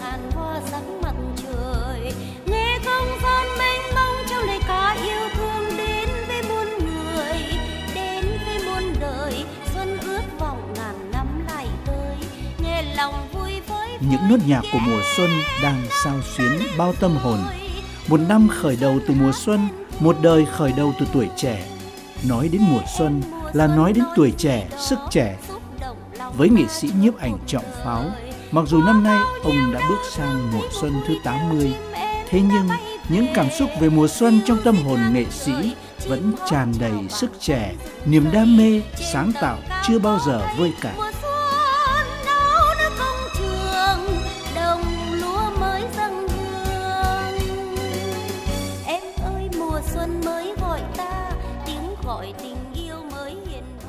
ngàn hoa sắc mặt trời. Nghe không gian mênh mông trao lời ca yêu thương đến với muôn người đến với muôn đời xuân ước vọng ngàn năm lại tới. Nghe lòng vui với những nốt nhạc của mùa xuân đang sao xuyến bao tâm hồn. Một năm khởi đầu từ mùa xuân một đời khởi đầu từ tuổi trẻ. Nói đến mùa xuân là nói đến tuổi trẻ sức trẻ. Với nghệ sĩ nhiếp ảnh trọng pháo mặc dù năm nay ông đã bước sang mùa xuân thứ 80 thế nhưng những cảm xúc về mùa xuân trong tâm hồn nghệ sĩ vẫn tràn đầy sức trẻ niềm đam mê sáng tạo chưa bao giờ vơi cạn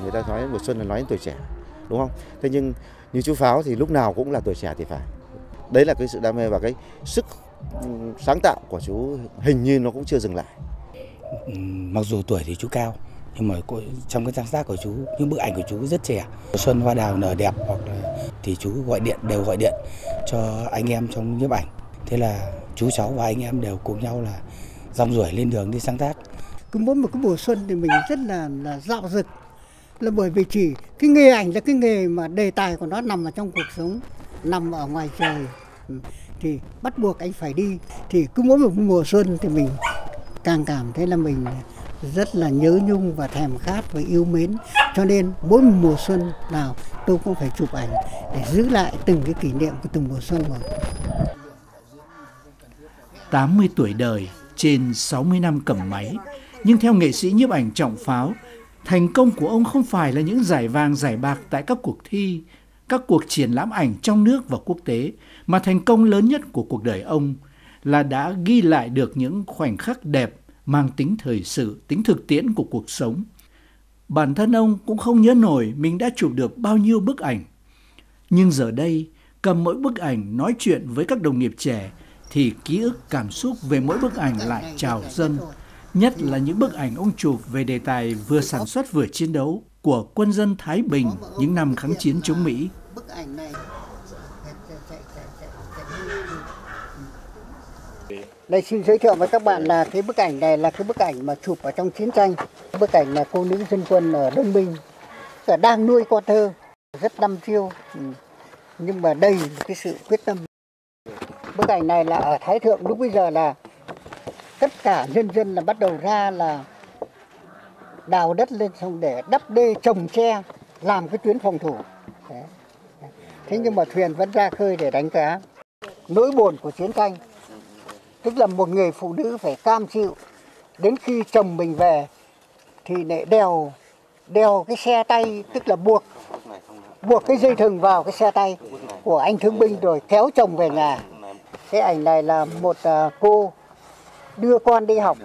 người ta nói mùa xuân là nói đến tuổi trẻ đúng không? Thế nhưng như chú pháo thì lúc nào cũng là tuổi trẻ thì phải. Đấy là cái sự đam mê và cái sức sáng tạo của chú hình như nó cũng chưa dừng lại. Mặc dù tuổi thì chú cao nhưng mà trong cái trang tác của chú những bức ảnh của chú rất trẻ. Xuân hoa đào nở đẹp hoặc là thì chú gọi điện đều gọi điện cho anh em trong nhiếp ảnh. Thế là chú cháu và anh em đều cùng nhau là rong ruổi lên đường đi sáng tác. Cứ mỗi một cái mùa xuân thì mình rất là là dạo dực là bởi vì chỉ cái nghề ảnh là cái nghề mà đề tài của nó nằm ở trong cuộc sống, nằm ở ngoài trời. Ừ. Thì bắt buộc anh phải đi. Thì cứ mỗi một mùa xuân thì mình càng cảm thấy là mình rất là nhớ nhung và thèm khát và yêu mến. Cho nên mỗi mùa xuân nào tôi cũng phải chụp ảnh để giữ lại từng cái kỷ niệm của từng mùa xuân một 80 tuổi đời, trên 60 năm cầm máy, nhưng theo nghệ sĩ nhiếp ảnh trọng pháo Thành công của ông không phải là những giải vàng giải bạc tại các cuộc thi, các cuộc triển lãm ảnh trong nước và quốc tế, mà thành công lớn nhất của cuộc đời ông là đã ghi lại được những khoảnh khắc đẹp mang tính thời sự, tính thực tiễn của cuộc sống. Bản thân ông cũng không nhớ nổi mình đã chụp được bao nhiêu bức ảnh. Nhưng giờ đây, cầm mỗi bức ảnh nói chuyện với các đồng nghiệp trẻ thì ký ức cảm xúc về mỗi bức ảnh lại trào dâng nhất là những bức ảnh ông chụp về đề tài vừa sản xuất vừa chiến đấu của quân dân Thái Bình những năm kháng chiến chống Mỹ. Đây, xin giới thiệu với các bạn là cái bức ảnh này là cái bức ảnh mà chụp ở trong chiến tranh. Bức ảnh là cô nữ dân quân ở Đông Minh cả đang nuôi con thơ, rất năm chiêu ừ. nhưng mà đây cái sự quyết tâm. Bức ảnh này là ở Thái Thượng, lúc bây giờ là cả nhân dân là bắt đầu ra là đào đất lên xong để đắp đê, trồng tre, làm cái tuyến phòng thủ. Đấy. thế nhưng mà thuyền vẫn ra khơi để đánh cá. Nỗi buồn của chiến tranh, tức là một người phụ nữ phải cam chịu, đến khi chồng mình về thì lại đèo đèo cái xe tay, tức là buộc buộc cái dây thừng vào cái xe tay của anh thương binh rồi kéo chồng về nhà. Cái ảnh này là một à, cô đưa con đi học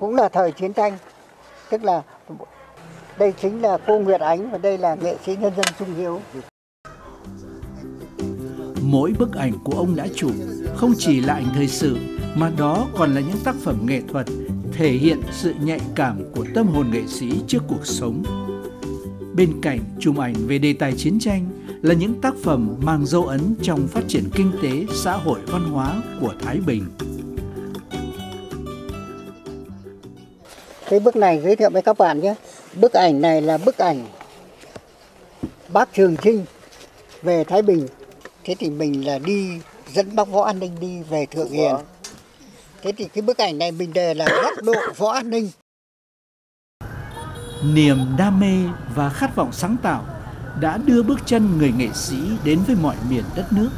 cũng là thời chiến tranh tức là đây chính là cô Nguyệt Ánh và đây là nghệ sĩ nhân dân Trung Hiếu mỗi bức ảnh của ông đã chụp không chỉ là ảnh thời sự mà đó còn là những tác phẩm nghệ thuật thể hiện sự nhạy cảm của tâm hồn nghệ sĩ trước cuộc sống. Bên cạnh chụp ảnh về đề tài chiến tranh là những tác phẩm mang dấu ấn trong phát triển kinh tế, xã hội, văn hóa của Thái Bình. Cái bức này giới thiệu với các bạn nhé. Bức ảnh này là bức ảnh bác Trường Trinh về Thái Bình. Thế thì mình là đi dẫn bác võ an ninh đi về Thượng Hiền. Thế thì cái bức ảnh này mình đề là góc độ võ an ninh. Niềm đam mê và khát vọng sáng tạo đã đưa bước chân người nghệ sĩ đến với mọi miền đất nước.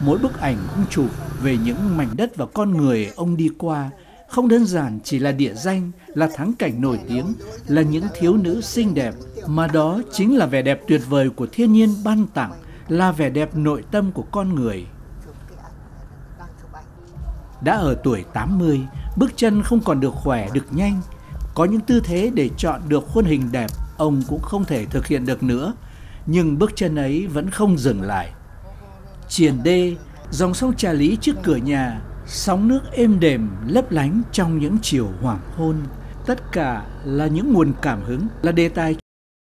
Mỗi bức ảnh ông chụp về những mảnh đất và con người ông đi qua không đơn giản chỉ là địa danh, là thắng cảnh nổi tiếng, là những thiếu nữ xinh đẹp, mà đó chính là vẻ đẹp tuyệt vời của thiên nhiên ban tặng, là vẻ đẹp nội tâm của con người. Đã ở tuổi 80, bước chân không còn được khỏe, được nhanh. Có những tư thế để chọn được khuôn hình đẹp, ông cũng không thể thực hiện được nữa. Nhưng bước chân ấy vẫn không dừng lại. Triền đê, dòng sông Trà Lý trước cửa nhà Sóng nước êm đềm lấp lánh trong những chiều hoàng hôn, Tất cả là những nguồn cảm hứng, Là đề tài